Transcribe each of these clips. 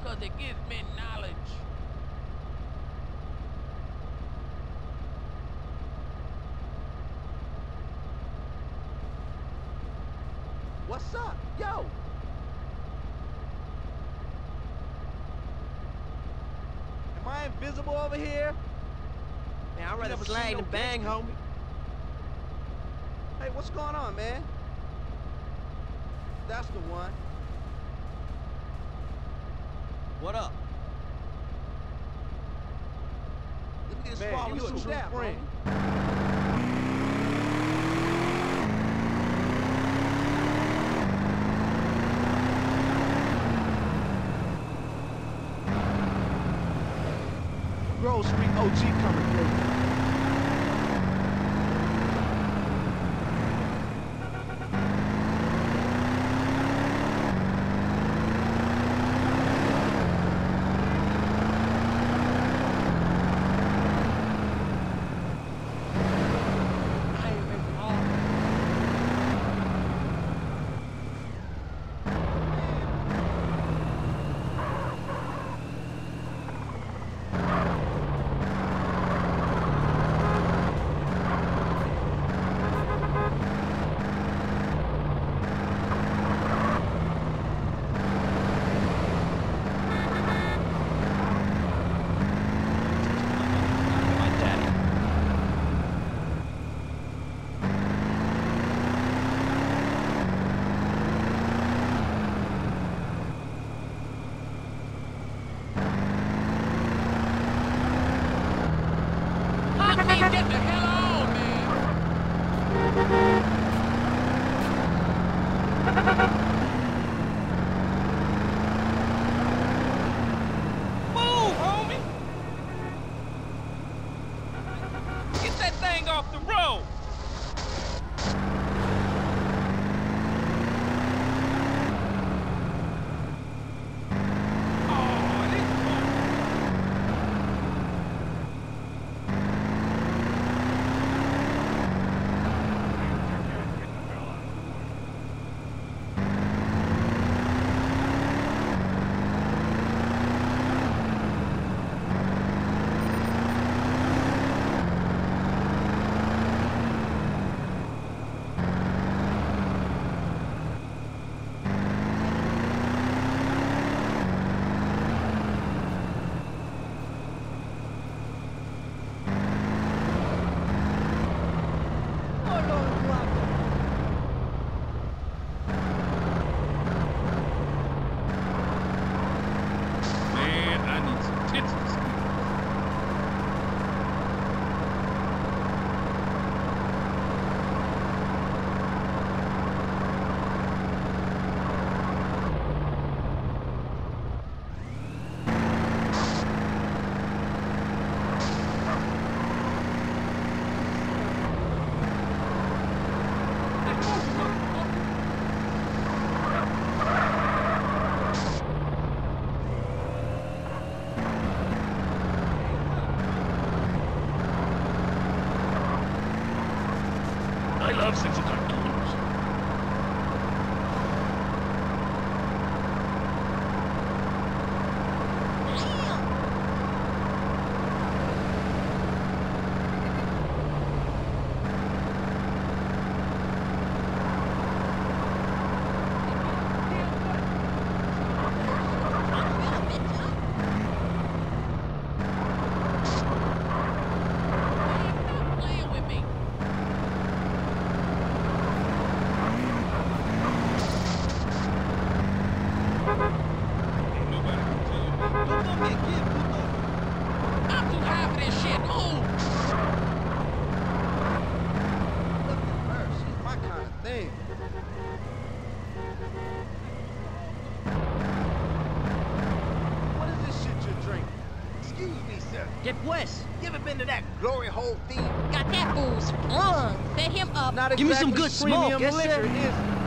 cause it gives me knowledge. What's up? Yo! Am I invisible over here? Man, I'd You rather never slag seen no than bang, gangster? homie. Hey, what's going on, man? That's the one. What up? Let me get a Man, swallow you a some true dap, friend. homie. Grove Street OG coming through. Get west. You ever been to that glory hole thing? Got that fool sprung. Set him up. Not Give me some good smoke, premium yes, liquor, sir.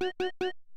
Beep, beep, beep.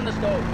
On the stove.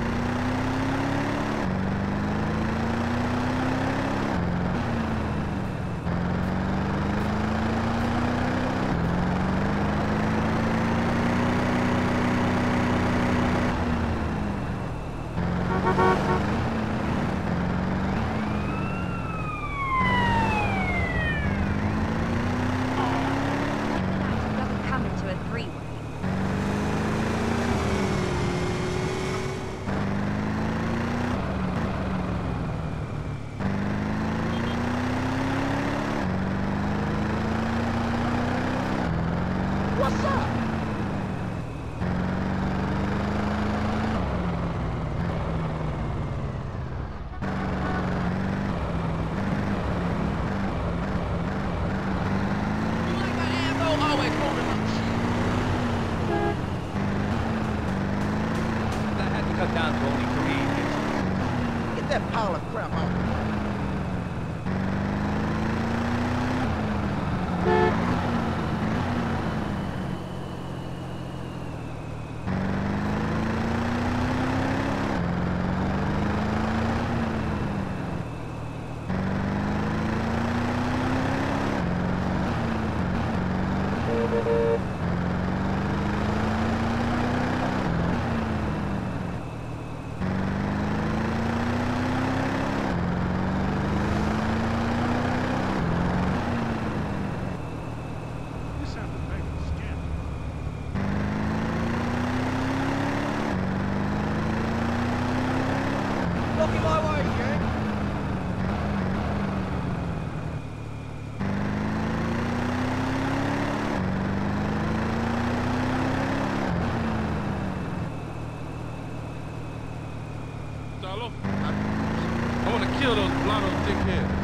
Bolsonaro, não sei o quê.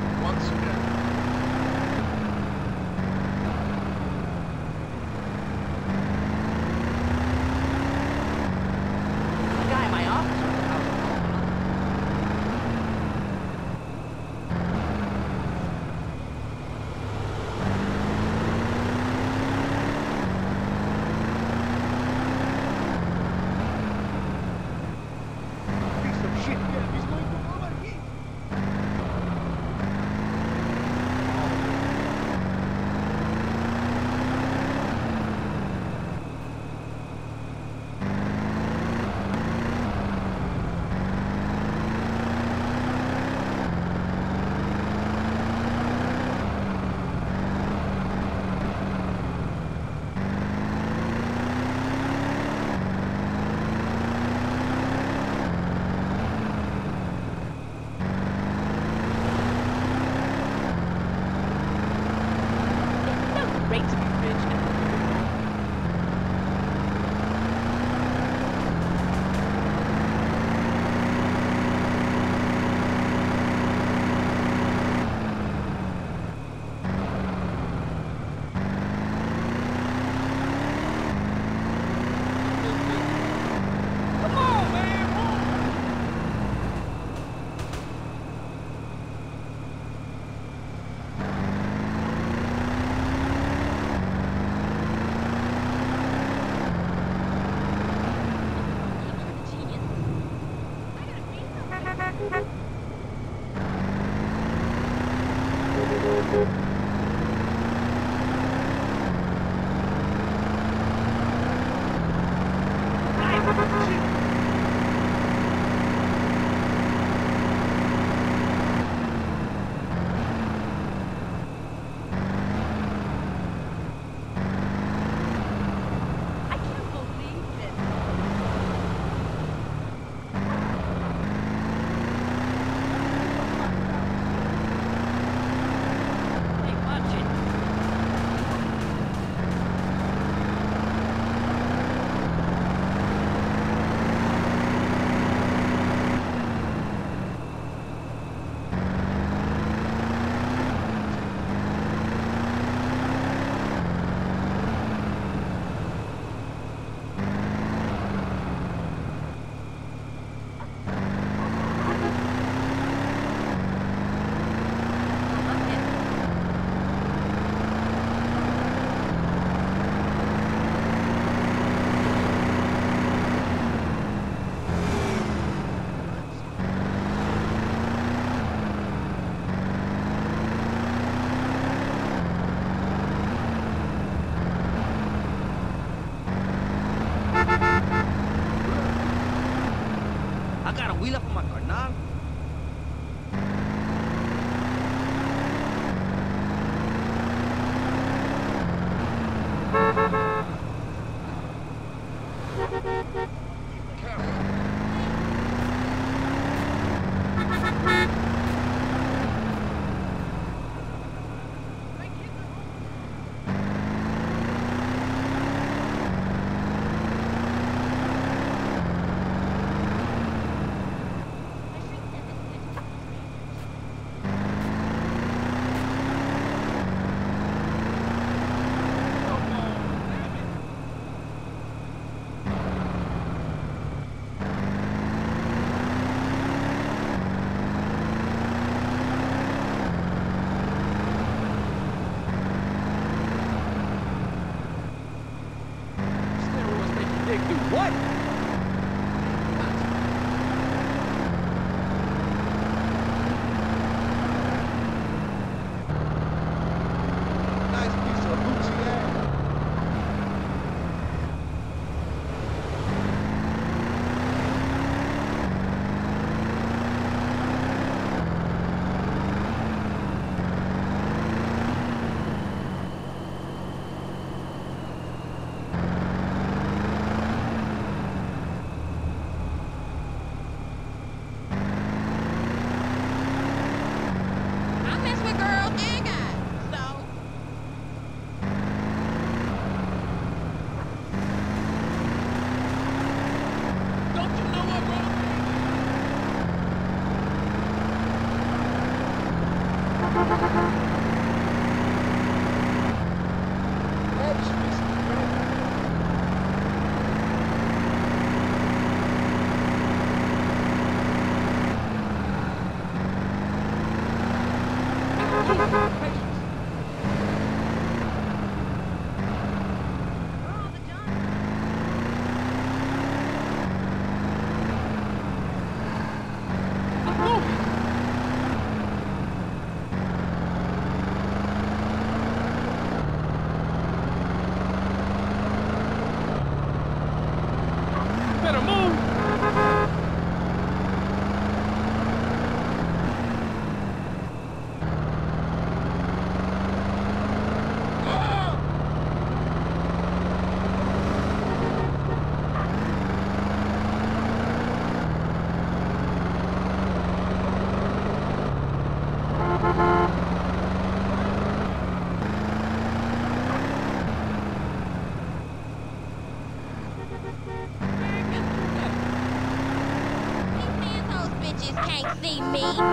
Me.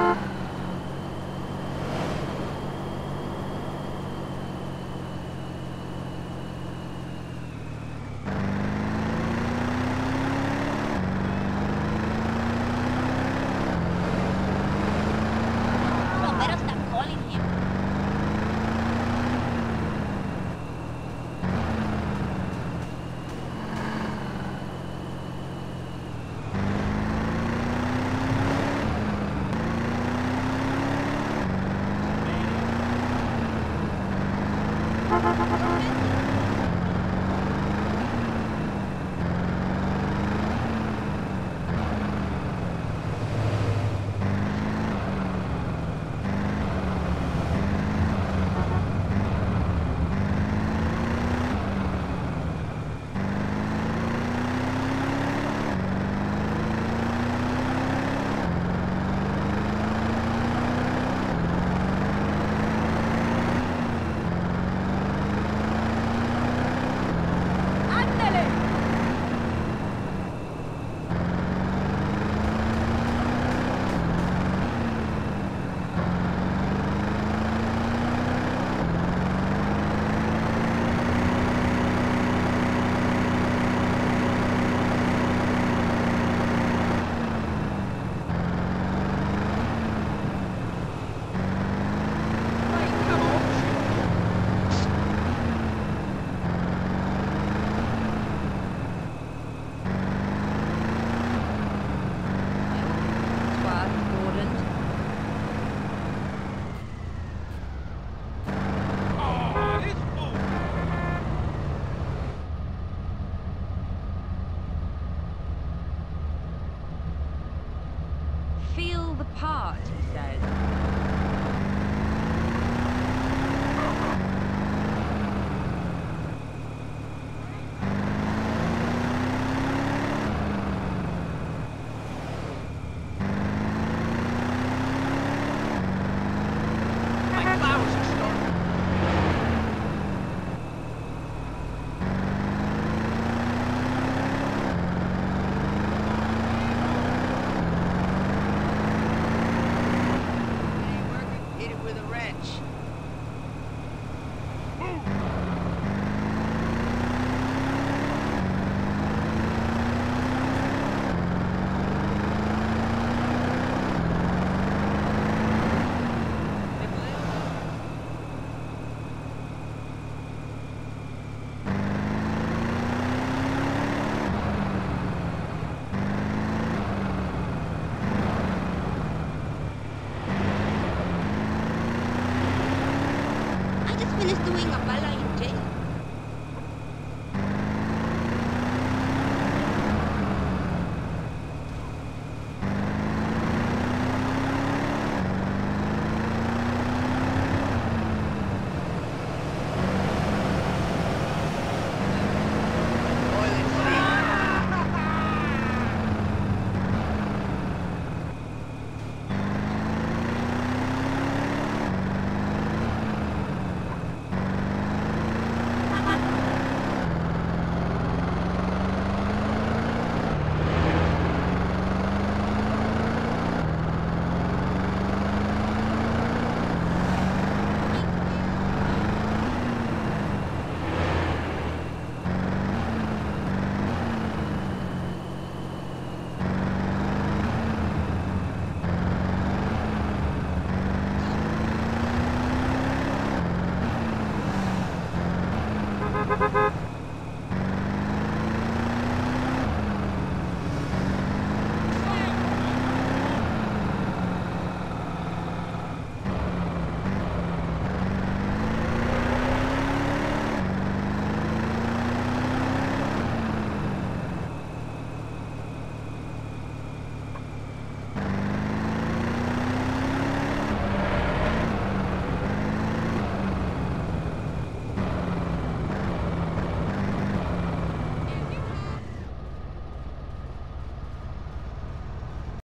The